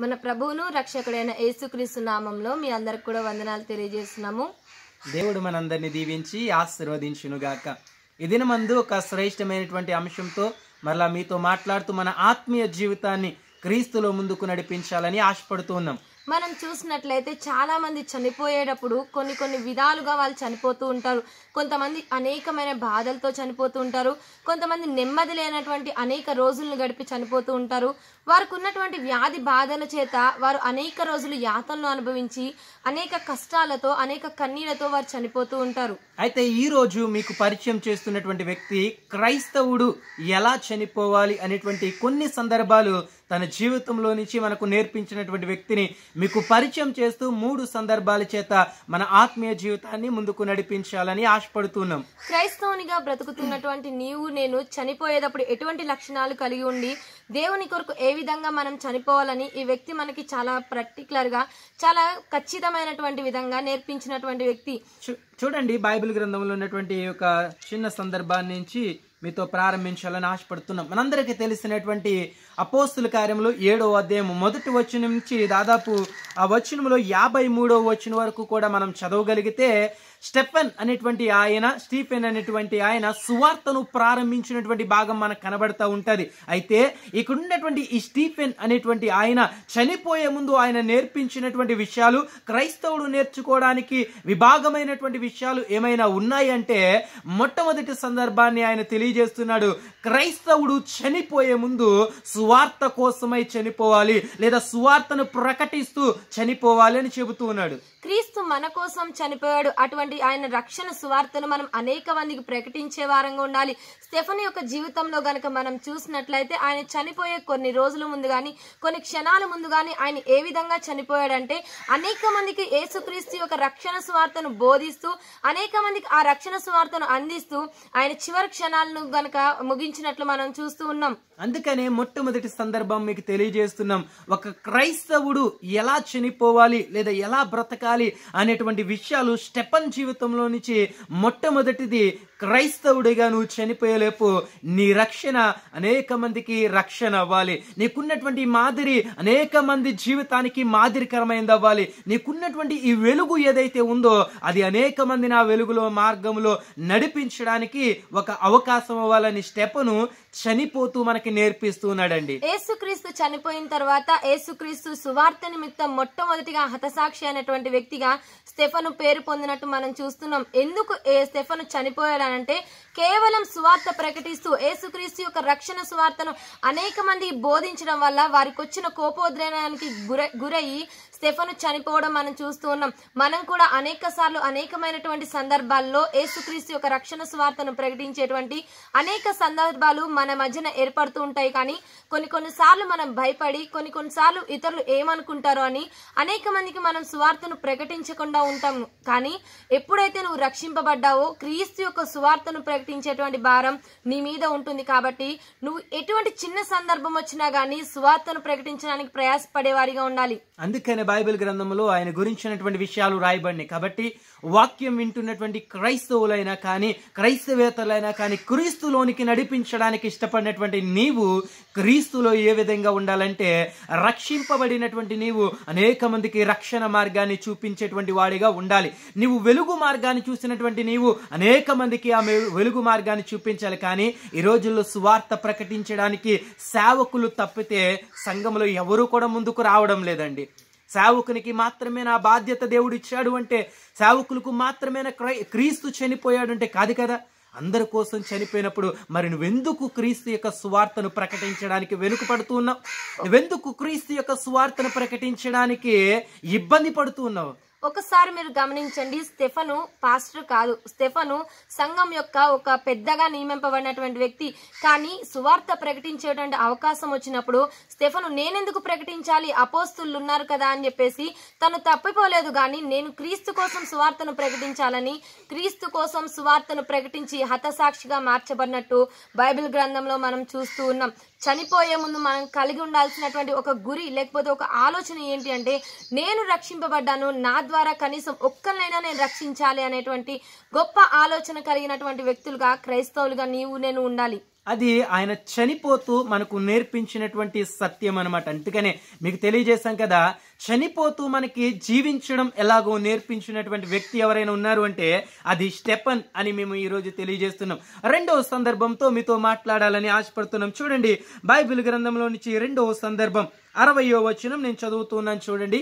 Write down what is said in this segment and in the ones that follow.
మన ప్రభువును రక్షకుడైన యేసుక్రీస్తు నామంలో మీ అందరికి కూడా వందనాలు తెలియజేస్తున్నాము. దేవుడు మనందరిని దీవించి ఆశీర్వదించునుగాక. ఇదిన మందు ఒక శ్రేష్టమైనటువంటి అంశంతో మరలా మీతో మాట్లాడుతూ మన ఆత్మీయ జీవితాన్ని క్రీస్తులో ముందుకు నడిపించాలని ఆశపడుతూ ఉన్నాం. మనం చూసినట్లయితే చాలామంది చనిపోయేటప్పుడు కొన్ని కొన్ని విధాలుగా వాళ్ళు చనిపోతూ ఉంటారు. కొంతమంది అనేకమైన బాధలతో చనిపోతూ ఉంటారు. కొంతమంది నెమ్మది లేనటువంటి అనేక రోజులను గడిపి చనిపోతూ ఉంటారు. వారికి ఉన్నటువంటి వ్యాధి బాధల చేత వారు అనేక రోజులు యాతనలు అనుభవించి అనేక కష్టాలతో అనేక కన్నీళ్ళతో వారు చనిపోతూ ఉంటారు. అయితే ఈ రోజు మీకు పరిచయం చేస్తున్నటువంటి వ్యక్తి క్రైస్తవుడు ఎలా చనిపోవాలి అనేటువంటి కొన్ని సందర్భాలు తన జీవితంలో నుంచి మనకు నేర్పించినటువంటి వ్యక్తిని మీకు పరిచయం చేస్తూ మూడు సందర్భాల చేత మన ఆత్మీయ జీవితాన్ని ముందుకు నడిపించాలని ఆశపడుతున్నాం. క్రైస్తవునిగా బ్రతుకుతున్నటువంటి నీవు నేను చనిపోయేటప్పుడు ఎటువంటి లక్షణాలు కలిగి ఉండి దేవుని కొరకు ఏ విధంగా మనం చనిపోవాలని ఈ వ్యక్తి మనకి చాలా పర్టికులర్గా చాలా ఖచ్చితమైనటువంటి విధంగా నేర్పించినటువంటి వ్యక్తి. చూడండి బైబిల్ గ్రంథంలో ఉన్నటువంటి ఒక చిన్న సందర్భాన్ని నుంచి మీతో ప్రారంభించాలని ఆశపడుతున్నాం. మనందరికీ తెలిసినటువంటి అపోస్తుల కార్యంలో ఏడో అధ్యాయం మొదటి వచ్చిన నుంచి దాదాపు ఆ వచనంలో యాభై మూడో వచ్చిన వరకు కూడా మనం చదవగలిగితే స్టెఫెన్ అనేటువంటి ఆయన స్టీఫెన్ అనేటువంటి ఆయన సువార్తను ప్రారంభించినటువంటి భాగం మనకు కనబడతా ఉంటది. అయితే ఇక్కడ ఉన్నటువంటి ఈ స్టీఫెన్ అనేటువంటి ఆయన చనిపోయే ముందు ఆయన నేర్పించినటువంటి విషయాలు క్రైస్తవుడు నేర్చుకోవడానికి విభాగమైనటువంటి విషయాలు ఏమైనా ఉన్నాయంటే మొట్టమొదటి సందర్భాన్ని ఆయన తెలియజేస్తున్నాడు. క్రైస్తవుడు చనిపోయే ముందు సువార్త కోసమై చనిపోవాలి లేదా సువార్తను ప్రకటిస్తూ చనిపోవాలి అని చెబుతూ ఉన్నాడు. క్రీస్తు మన కోసం చనిపోయాడు. అటువంటి ఆయన రక్షణ సువార్తను మనం అనేక మందికి ప్రకటించే వారంగా ఉండాలి. స్టెఫన్ యొక్క జీవితంలో గనక మనం చూసినట్లయితే ఆయన చనిపోయే కొన్ని రోజుల ముందు కానీ కొన్ని క్షణాల ముందు కానీ ఆయన ఏ విధంగా చనిపోయాడంటే అనేక మందికి యేసుక్రీస్తు యొక్క రక్షణ సువార్తను బోధిస్తూ అనేక మందికి ఆ రక్షణ సువార్తను అందిస్తూ ఆయన చివరి క్షణాలను గనక ముగించినట్లు మనం చూస్తూ ఉన్నాం. అందుకనే మొట్టమొదటి సందర్భం మీకు తెలియజేస్తున్నాం. ఒక క్రైస్తవుడు ఎలా చనిపోవాలి లేదా ఎలా బ్రతకాలి అనేటువంటి విషయాలు స్టెపన్ జీవితంలో నుంచి మొట్టమొదటిది క్రైస్తవుడిగా నువ్వు చనిపోయేలేపు నీ రక్షణ అనేక మందికి రక్షణ అవ్వాలి. నీకున్నటువంటి మాదిరి అనేక మంది జీవితానికి మాదిరికరమైనది అవ్వాలి. నీకున్నటువంటి ఈ వెలుగు ఏదైతే ఉందో అది అనేక మంది నా వెలుగులో మార్గంలో నడిపించడానికి ఒక అవకాశం అవ్వాలని స్టెప్ను చనిపోతూ మనకి నేర్పిస్తున్నాడండి ఏసుక్రీస్తు చనిపోయిన తర్వాత ఏసుక్రీస్తు సువార్త నిమిత్తం మొట్టమొదటిగా హతసాక్షి అయినటువంటి వ్యక్తిగా స్టెఫను పేరు పొందినట్టు మనం చూస్తున్నాం. ఎందుకు ఏ స్టెఫను చనిపోయాడనంటే కేవలం సువార్త ప్రకటిస్తూ ఏసుక్రీస్తు యొక్క రక్షణ సువార్తను అనేక మంది బోధించడం వల్ల వారికి వచ్చిన కోపోద్రేనానికి గురై గురయ్యి స్టెఫను చనిపోవడం మనం చూస్తూ ఉన్నాం. మనం కూడా అనేక సార్లు అనేకమైనటువంటి సందర్భాల్లో యేసుక్రీస్తు యొక్క రక్షణ స్వార్థను ప్రకటించేటువంటి అనేక సందర్భాలు మన మధ్యన ఏర్పడుతూ ఉంటాయి. కానీ కొన్ని కొన్నిసార్లు మనం భయపడి కొన్ని కొన్నిసార్లు ఇతరులు ఏమనుకుంటారో అని అనేక మందికి మనం సువార్తను ప్రకటించకుండా ఉంటాము కానీ ఎప్పుడైతే నువ్వు రక్షింపబడ్డావో క్రీస్తు యొక్క సువార్తను ప్రకటించేటువంటి భారం నీ మీద ఉంటుంది కాబట్టి నువ్వు ఎటువంటి చిన్న సందర్భం వచ్చినా గానీ సువార్తను ప్రకటించడానికి ప్రయాసపడేవారిగా ఉండాలి. అందుకనే బైబిల్ గ్రంథంలో ఆయన గురించినటువంటి విషయాలు రాయబడినాయి. కాబట్టి వాక్యం వింటున్నటువంటి క్రైస్తవులైనా కానీ క్రైస్తవేతలైనా కానీ క్రీస్తులోనికి నడిపించడానికి ఇష్టపడినటువంటి నీవు క్రీస్తులో ఏ విధంగా ఉండాలంటే రక్షింపబడినటువంటి నీవు అనేక మందికి రక్షణ మార్గాన్ని చూపించేటువంటి వాడిగా ఉండాలి. నీవు వెలుగు మార్గాన్ని చూసినటువంటి నీవు అనేక మందికి ఆ వెలుగు మార్గాన్ని చూపించాలి. కానీ ఈ రోజుల్లో సువార్త ప్రకటించడానికి సేవకులు తప్పితే సంఘంలో ఎవరు కూడా ముందుకు రావడం లేదండి. సేవకునికి మాత్రమే నా బాధ్యత దేవుడు ఇచ్చాడు అంటే సేవకులకు మాత్రమే క్రై- క్రీస్తు చనిపోయాడు అంటే కాదు కదా? అందరి కోసం చనిపోయినప్పుడు మరి నువ్వెందుకు క్రీస్తు యొక్క సువార్తను ప్రకటించడానికి వెనుకపడుతూ ఉన్నావు? నువ్వెందుకు క్రీస్తు యొక్క సువార్తను ప్రకటించడానికి ఇబ్బంది పడుతూ ఉన్నావు? ఒకసారి మీరు గమనించండి స్టెఫను పాస్టర్ కాదు. స్టెఫను సంఘం యొక్క ఒక పెద్దగా నియమింపబడినటువంటి వ్యక్తి. కానీ సువార్త ప్రకటించేటువంటి అవకాశం వచ్చినప్పుడు స్టెఫను నేనెందుకు ప్రకటించాలి? అపోస్తులు ఉన్నారు కదా అని చెప్పేసి తను తప్పిపోలేదు కానీ నేను క్రీస్తు కోసం సువార్తను ప్రకటించాలని క్రీస్తు కోసం సువార్తను ప్రకటించి హతసాక్షిగా మార్చబడినట్టు బైబిల్ గ్రంథంలో మనం చూస్తూ ఉన్నాం. చనిపోయే ముందు మనం కలిగి ఉండాల్సినటువంటి ఒక గురి లేకపోతే ఒక ఆలోచన ఏంటి అంటే నేను రక్షింపబడ్డాను నా ద్వారా కనీసం ఒక్కరినైనా నేను రక్షించాలి అనేటువంటి గొప్ప ఆలోచన కలిగినటువంటి వ్యక్తులుగా క్రైస్తవులుగా నీవు నేను ఉండాలి. అది ఆయన చనిపోతూ మనకు నేర్పించినటువంటి సత్యం అనమాట అందుకనే మీకు తెలియజేశాం కదా చనిపోతూ మనకి జీవించడం ఎలాగో నేర్పించినటువంటి వ్యక్తి ఎవరైనా ఉన్నారు అంటే అది స్టెపన్ అని మేము ఈరోజు తెలియజేస్తున్నాం. రెండవ సందర్భంతో మీతో మాట్లాడాలని ఆశపడుతున్నాం. చూడండి బైబిల్ గ్రంథంలో నుంచి రెండవ సందర్భం అరవయో వచనం నేను చదువుతున్నాను చూడండి.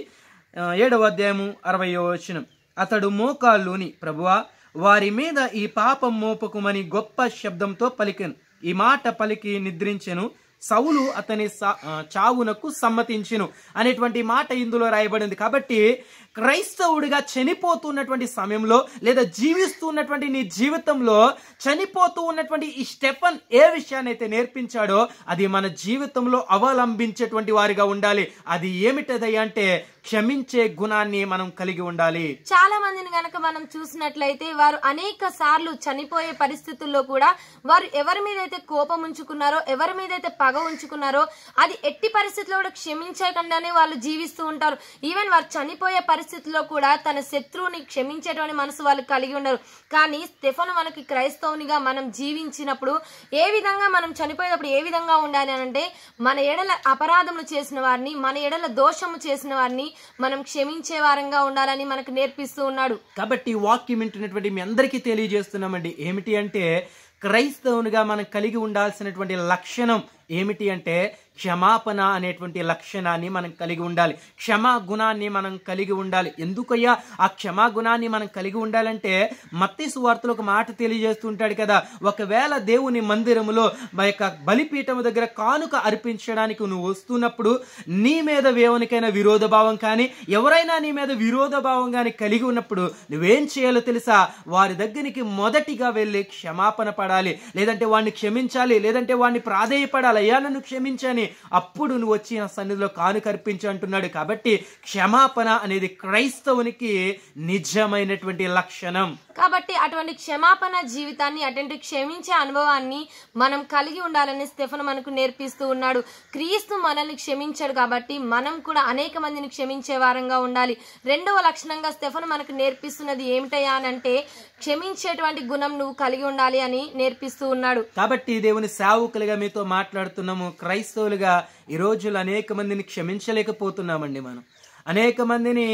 ఏడవ అధ్యాయము అరవయో వచనం. అతడు మోకాల్లోని ప్రభువా వారి మీద ఈ పాపం మోపకుమని గొప్ప శబ్దంతో పలికను. ఈ మాట పలికి నిద్రించెను. సౌలు అతని సా- చావునకు సమ్మతించెను అనేటువంటి మాట ఇందులో రాయబడింది. కాబట్టి క్రైస్తవుడిగా చనిపోతున్నటువంటి సమయంలో లేదా జీవిస్తున్నటువంటి నీ జీవితంలో చనిపోతూ ఉన్నటువంటి ఈ స్టెఫన్ ఏ విషయాన్ని అయితే నేర్పించాడో అది మన జీవితంలో అవలంబించేటువంటి వారిగా ఉండాలి. అది ఏమిటది అంటే క్షమించే గుణాన్ని మనం కలిగి ఉండాలి. చాలా మందిని గనక మనం చూసినట్లయితే వారు అనేక సార్లు చనిపోయే పరిస్థితుల్లో కూడా వారు ఎవరి మీద అయితే కోపం ఉంచుకున్నారో ఎవరి మీద అయితే పగ ఉంచుకున్నారో అది ఎట్టి పరిస్థితుల్లో కూడా క్షమించకుండానే వాళ్ళు జీవిస్తూ ఉంటారు. ఈవెన్ వారు చనిపోయే పరిస్థితుల్లో కూడా తన శత్రువుని క్షమించేటువంటి మనసు వాళ్ళు కలిగి ఉండరు. కానీ స్టెఫను మనకి క్రైస్తవునిగా మనం జీవించినప్పుడు ఏ విధంగా మనం చనిపోయేటప్పుడు ఏ విధంగా ఉండాలి అని అంటే మన ఎడల అపరాధములు చేసిన వారిని మన ఎడల దోషము చేసిన వారిని మనం క్షమించే వారంగా ఉండాలని మనకు నేర్పిస్తూ ఉన్నాడు. కాబట్టి వాక్యం వింటున్నటువంటి మీ అందరికీ తెలియజేస్తున్నామండి. ఏమిటి అంటే క్రైస్తవునిగా మనం కలిగి ఉండాల్సినటువంటి లక్షణం ఏమిటి అంటే క్షమాపణ అనేటువంటి లక్షణాన్ని మనం కలిగి ఉండాలి. క్షమా గుణాన్ని మనం కలిగి ఉండాలి. ఎందుకయ్యా? ఆ క్షమా గుణాన్ని మనం కలిగి ఉండాలంటే మత్తి సువార్తలు ఒక మాట తెలియజేస్తుంటాడు కదా ఒకవేళ దేవుని మందిరములో మా యొక్క బలిపీఠము దగ్గర కానుక అర్పించడానికి నువ్వు వస్తున్నప్పుడు నీ మీద వేవనికైనా విరోధ భావం కానీ ఎవరైనా నీ మీద విరోధ భావం కానీ కలిగి ఉన్నప్పుడు నువ్వేం చేయాలో తెలుసా? వారి దగ్గరికి మొదటిగా వెళ్ళి క్షమాపణ పడాలి. లేదంటే వాడిని క్షమించాలి. లేదంటే వాడిని ప్రాధేయపడాలి. అయ్యా నన్ను క్షమించని. అప్పుడు నువ్వు వచ్చి నా సన్నిధిలో కానుకర్పించు అంటున్నాడు కాబట్టి క్షమాపణ అనేది క్రైస్తవునికి నిజమైనటువంటి లక్షణం. కాబట్టి అటువంటి క్షమాపణ జీవితాన్ని అటువంటి క్షమించే అనుభవాన్ని మనం కలిగి ఉండాలని స్టెఫన్ మనకు నేర్పిస్తూ ఉన్నాడు. క్రీస్తు మనల్ని క్షమించాడు కాబట్టి మనం కూడా అనేక మందిని క్షమించే వారంగా ఉండాలి. రెండవ లక్షణంగా స్టెఫన్ మనకు నేర్పిస్తున్నది ఏమిటయా అని అంటే క్షమించేటువంటి గుణం నువ్వు కలిగి ఉండాలి అని నేర్పిస్తూ ఉన్నాడు. కాబట్టి దేవుని సేవకులుగా మీతో మాట్లాడుతున్నాము. క్రైస్తవులుగా ఈ రోజులు అనేక మందిని క్షమించలేకపోతున్నామండి మనం. అనేక మందిని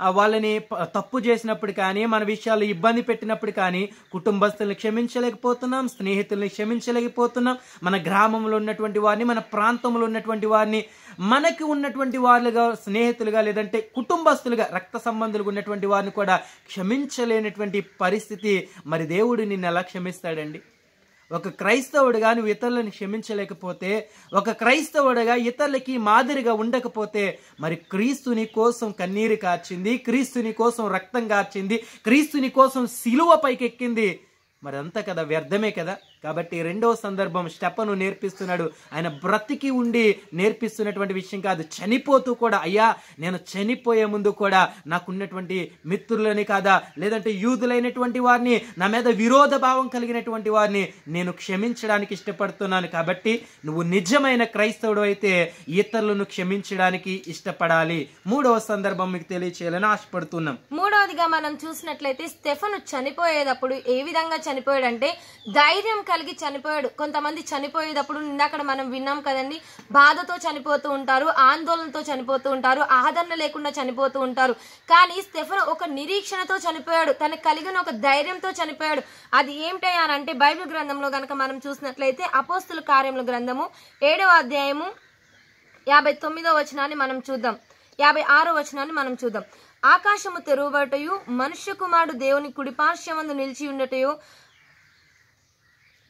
వాళ్ళని తప్పు చేసినప్పుడు కానీ మన విషయాలు ఇబ్బంది పెట్టినప్పుడు కానీ కుటుంబస్తుల్ని క్షమించలేకపోతున్నాం స్నేహితుల్ని క్షమించలేకపోతున్నాం. మన గ్రామంలో ఉన్నటువంటి వారిని మన ప్రాంతంలో ఉన్నటువంటి వారిని మనకి ఉన్నటువంటి వాళ్ళుగా స్నేహితులుగా లేదంటే కుటుంబస్తులుగా రక్త సంబంధులుగా ఉన్నటువంటి వారిని కూడా క్షమించలేనటువంటి పరిస్థితి. మరి దేవుడు నిన్ను ఎలా క్షమిస్తాడండి? ఒక క్రైస్తవుడిగా నువ్వు ఇతరులను క్షమించలేకపోతే ఒక క్రైస్తవుడిగా ఇతరులకి మాదిరిగా ఉండకపోతే మరి క్రీస్తుని కోసం కన్నీరు కార్చింది క్రీస్తుని కోసం రక్తం కార్చింది క్రీస్తుని కోసం సిలువ పైకెక్కింది. మరి అంతా కదా వ్యర్థమే కదా? కాబట్టి రెండవ సందర్భం స్టెపను నేర్పిస్తున్నాడు. ఆయన బ్రతికి ఉండి నేర్పిస్తున్నటువంటి విషయం కాదు. చనిపోతూ కూడా అయ్యా నేను చనిపోయే ముందు కూడా నాకున్నటువంటి మిత్రులని కాదా? లేదంటే యూదులైనటువంటి వారిని నా మీద విరోధ భావం కలిగినటువంటి వారిని నేను క్షమించడానికి ఇష్టపడుతున్నాను. కాబట్టి నువ్వు నిజమైన క్రైస్తవుడు అయితే ఇతరులను క్షమించడానికి ఇష్టపడాలి. మూడవ సందర్భం మీకు తెలియచేయాలని ఆశపడుతున్నాం. మూడవదిగా మనం చూసినట్లయితే స్టెఫను చనిపోయేటప్పుడు ఏ విధంగా చనిపోయాడంటే ధైర్యం కలిగి చనిపోయాడు. కొంతమంది చనిపోయేటప్పుడు ఇందాక మనం విన్నాం కదండి. బాధతో చనిపోతూ ఉంటారు ఆందోళనతో చనిపోతూ ఉంటారు ఆదరణ లేకుండా చనిపోతూ ఉంటారు. కానీ స్టెఫన్ ఒక నిరీక్షణతో చనిపోయాడు. తనకు కలిగిన ఒక ధైర్యంతో చనిపోయాడు. అది ఏమిటయ్యా అని అంటే బైబిల్ గ్రంథంలో గనక మనం చూసినట్లయితే అపోస్తుల కార్యముల గ్రంథము ఏడవ అధ్యాయము యాభై తొమ్మిదో వచనాన్ని మనం చూద్దాం. యాభై ఆరో వచనాన్ని మనం చూద్దాం. ఆకాశము తెరువబటయు మనుష్య కుమారుడు దేవుని కుడిపార్శ్వమందు నిలిచి ఉండటయు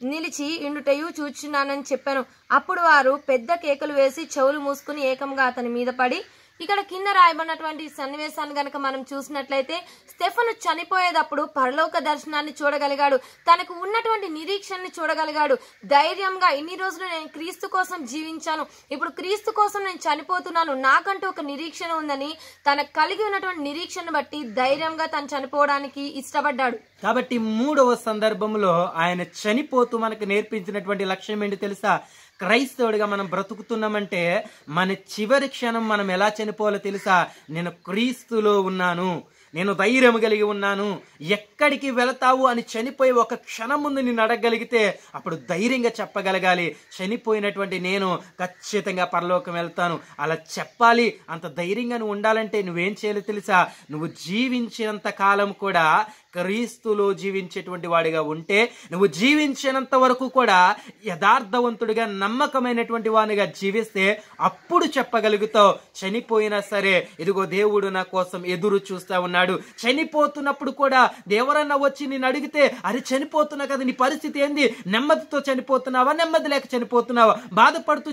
నిలిచి ఇండుటయు చూచున్నానని చెప్పాను. అప్పుడు వారు పెద్ద కేకలు వేసి చెవులు మూసుకుని ఏకంగా అతని మీద పడి ఇక్కడ కింద రాయబడినటువంటి సన్నివేశాన్ని గనక మనం చూసినట్లయితే స్టెఫను చనిపోయేటప్పుడు పరలోక దర్శనాన్ని చూడగలిగాడు. తనకు ఉన్నటువంటి నిరీక్షణని చూడగలిగాడు. ధైర్యంగా ఇన్ని రోజులు నేను క్రీస్తు కోసం జీవించాను. ఇప్పుడు క్రీస్తు కోసం నేను చనిపోతున్నాను. నాకంటూ ఒక నిరీక్షణ ఉందని తనకు కలిగి ఉన్నటువంటి నిరీక్షను బట్టి ధైర్యంగా తను చనిపోవడానికి ఇష్టపడ్డాడు. కాబట్టి మూడవ సందర్భంలో ఆయన చనిపోతూ మనకు నేర్పించినటువంటి లక్ష్యం ఏంటి తెలుసా? క్రైస్తవుడిగా మనం బ్రతుకుతున్నామంటే మన చివరి క్షణం మనం ఎలా చనిపోవాలో తెలుసా? నేను క్రీస్తులో ఉన్నాను. నేను ధైర్యం కలిగి ఉన్నాను. ఎక్కడికి వెళతావు అని చనిపోయి ఒక క్షణం ముందు నిన్ను అడగగలిగితే అప్పుడు ధైర్యంగా చెప్పగలగాలి. చనిపోయినటువంటి నేను ఖచ్చితంగా పరలోకం వెళ్తాను. అలా చెప్పాలి. అంత ధైర్యంగా నువ్వు ఉండాలంటే నువ్వేం చేయాలి తెలుసా? నువ్వు జీవించినంత కాలం కూడా క్రీస్తులో జీవించేటువంటి వాడిగా ఉంటే నువ్వు జీవించినంత వరకు కూడా యథార్థవంతుడిగా నమ్మకమైనటువంటి వానిగా జీవిస్తే అప్పుడు చెప్పగలుగుతావు. చనిపోయినా సరే ఇదిగో దేవుడు నా కోసం ఎదురు చూస్తా ఉన్నాడు. చనిపోతున్నప్పుడు కూడా ఎవరన్నా వచ్చి నేను అడిగితే అరే చనిపోతున్నా కదా నీ పరిస్థితి ఏంది? నెమ్మదితో చనిపోతున్నావా? నెమ్మది లేక చనిపోతున్నావా? బాధపడుతూ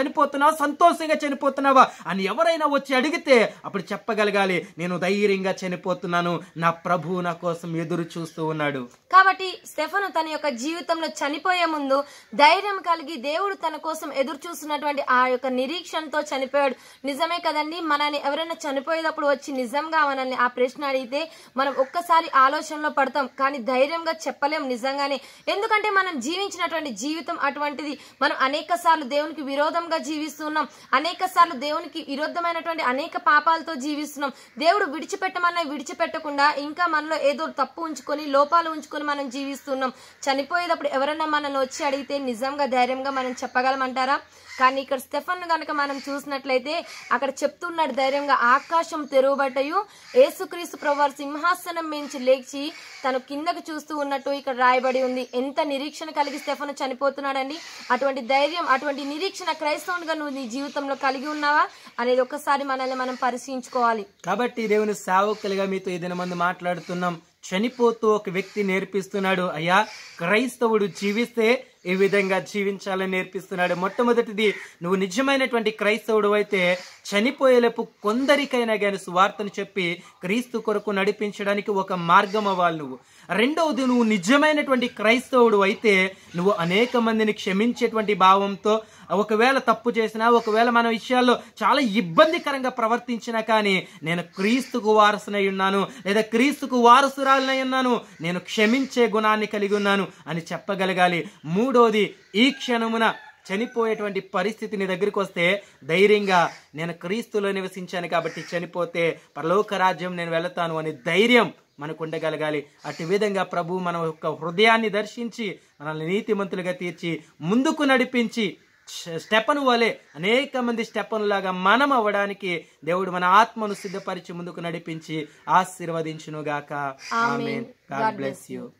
చనిపోతున్నావా? సంతోషంగా చనిపోతున్నావా? అని ఎవరైనా వచ్చి అడిగితే అప్పుడు చెప్పగలగాలి నేను ధైర్యంగా చనిపోతున్నాను. నా ప్రభు నా కోసం ఎదురు చూస్తూ ఉన్నాడు. కాబట్టి స్టెఫను తన యొక్క జీవితంలో చనిపోయే ముందు ధైర్యం కలిగి దేవుడు తన కోసం ఎదురు చూస్తున్నటువంటి ఆ యొక్క నిరీక్షణతో చనిపోయాడు. నిజమే కదండి మనల్ని ఎవరైనా చనిపోయేటప్పుడు వచ్చి నిజంగా మనల్ని ఆ ప్రశ్న అడిగితే మనం ఒక్కసారి ఆలోచనలో పడతాం కానీ ధైర్యంగా చెప్పలేం నిజంగానే. ఎందుకంటే మనం జీవించినటువంటి జీవితం అటువంటిది. మనం అనేక సార్లు దేవునికి విరోధంగా జీవిస్తున్నాం. అనేక సార్లు దేవునికి విరుద్ధమైనటువంటి అనేక పాపాలతో జీవిస్తున్నాం. దేవుడు విడిచిపెట్టమన్నా విడిచిపెట్టకుండా ఇంకా మనలో ఏదో తప్పు ఉంచుకొని లోపాలు ఉంచుకొని మనం జీవిస్తున్నాం. చనిపోయేటప్పుడు ఎవరన్నా మనల్ని వచ్చి అడిగితే నిజంగా ధైర్యంగా మనం చెప్పగలమంటారా? కానీ ఇక్కడ స్టెఫన్ కనుక మనం చూసినట్లయితే అక్కడ చెప్తున్నాడు ధైర్యంగా ఆకాశం తెరువబట్టయు ఏసు యేసుక్రీస్తు ప్రభువారు సింహాసనం మించి లేచి తను కిందకు చూస్తూ ఉన్నట్టు ఇక్కడ రాయబడి ఉంది. ఎంత నిరీక్షణ కలిగి స్టెఫన్ చనిపోతున్నాడండి? అటువంటి ధైర్యం అటువంటి నిరీక్షణ క్రైస్తవునిగా నువ్వు నీ జీవితంలో కలిగి ఉన్నావా? అనేది ఒక్కసారి మనల్ని మనం పరిశీలించుకోవాలి. కాబట్టి దేవుని సేవకులుగా మీతో ఈ దినమందు మాట్లాడుతున్నాం. చనిపోతూ ఒక వ్యక్తి నేర్పిస్తున్నాడు. అయ్యా క్రైస్తవుడు జీవిస్తే ఏ విధంగా జీవించాలని నేర్పిస్తున్నాడు. మొట్టమొదటిది నువ్వు నిజమైనటువంటి క్రైస్తవుడు అయితే చనిపోయేలోపు కొందరికైనా కానీ సువార్తను చెప్పి క్రీస్తు కొరకు నడిపించడానికి ఒక మార్గం అవ్వాలి నువ్వు. రెండవది నువ్వు నిజమైనటువంటి క్రైస్తవుడు అయితే నువ్వు అనేక మందిని క్షమించేటువంటి భావంతో ఒకవేళ తప్పు చేసినా ఒకవేళ మన విషయాల్లో చాలా ఇబ్బందికరంగా ప్రవర్తించినా కానీ నేను క్రీస్తుకు వారసునై ఉన్నాను లేదా క్రీస్తుకు వారసురాలనై ఉన్నాను నేను క్షమించే గుణాన్ని కలిగి ఉన్నాను. అని చెప్పగలగాలి. మూడోది ఈ క్షణమున చనిపోయేటువంటి పరిస్థితి నీ దగ్గరికి వస్తే ధైర్యంగా నేను క్రీస్తులో నివసించాను కాబట్టి చనిపోతే పరలోక రాజ్యం నేను వెళతాను అనే ధైర్యం మనకు ఉండగలగాలి. అటు విధంగా ప్రభు మన యొక్క హృదయాన్ని దర్శించి మనల్ని నీతిమంతులుగా తీర్చి ముందుకు నడిపించి స్టెపను వలె అనేక మంది స్టెపనులాగా మనం అవ్వడానికి దేవుడు మన ఆత్మను సిద్ధపరిచి ముందుకు నడిపించి ఆశీర్వదించునుగాక. ఆమెన్. God bless you